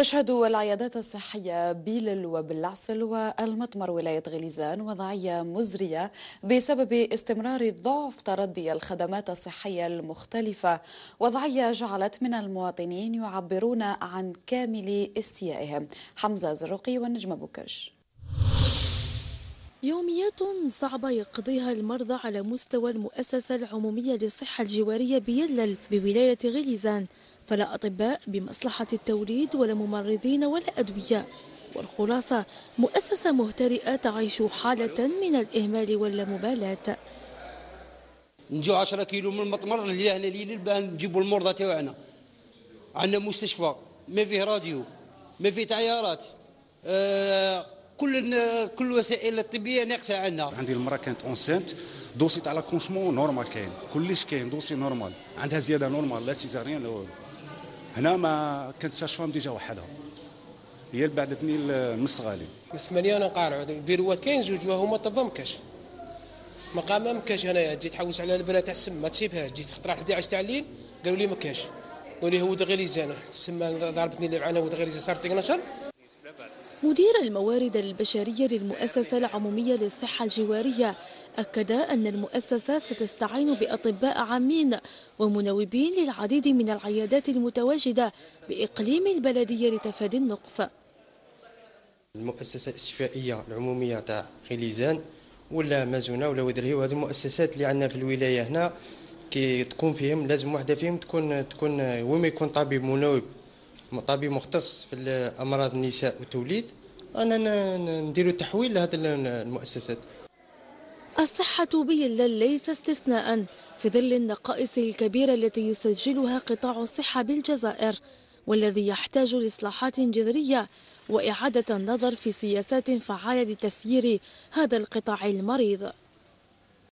تشهد العيادات الصحية بيلل وبالعسل والمطمر ولاية غليزان وضعية مزرية بسبب استمرار ضعف تردي الخدمات الصحية المختلفة. وضعية جعلت من المواطنين يعبرون عن كامل استيائهم. حمزة زرقي والنجمة بوكرش يوميات صعبة يقضيها المرضى على مستوى المؤسسة العمومية للصحة الجوارية بيلل بولاية غليزان. فلا أطباء بمصلحة التوليد ولا ممرضين ولا أدوية. والخلاصة مؤسسة مهترئة تعيش حالة من الإهمال واللامبالاة نجيو 10 كيلو من المطمر اللي هنا ليل باه نجيبوا المرضى تاعنا عندنا مستشفى ما فيه راديو ما فيه طيارات آه كل كل الوسائل الطبية ناقصة عندنا. عندي المرأة كانت enceinte dossier تاع l'accouchement normal كاين. كلش كاين dossier normal عندها زيادة نورمال لا سيزاريان لا هنا ما كانت ساشفام ديجا وحدها. هي اللي بعدتني المستغالي الثمانية أنا قارع. بيروات كاين زوج وهما طبا مكاش. مقام ما مكاش هنايا. جيت حوس على البنات تاع السم ما تسيبهاش جيت خطره 11 تاع الليل قالوا لي مكاش. قالوا لي هو دغيلي زانه تسمى ضربتني اللي معنا هو دغيلي صارت 12 مدير الموارد البشرية للمؤسسة العمومية للصحة الجوارية أكد أن المؤسسة ستستعين بأطباء عامين ومنوبين للعديد من العيادات المتواجدة بإقليم البلدية لتفادي النقص. المؤسسة الاستشفائية العمومية تاع خليزان ولا مازونة ولا ودرهي وهذه المؤسسات اللي عندنا في الولاية هنا كي تكون فيهم لازم واحدة فيهم تكون تكون وين يكون طبيب منوب طبيب مختص في امراض النساء والتوليد. أنا نديروا تحويل لهذه المؤسسات. الصحة بيلا ليس استثناء في ظل النقائص الكبيرة التي يسجلها قطاع الصحة بالجزائر والذي يحتاج لإصلاحات جذرية وإعادة النظر في سياسات فعالة لتسيير هذا القطاع المريض.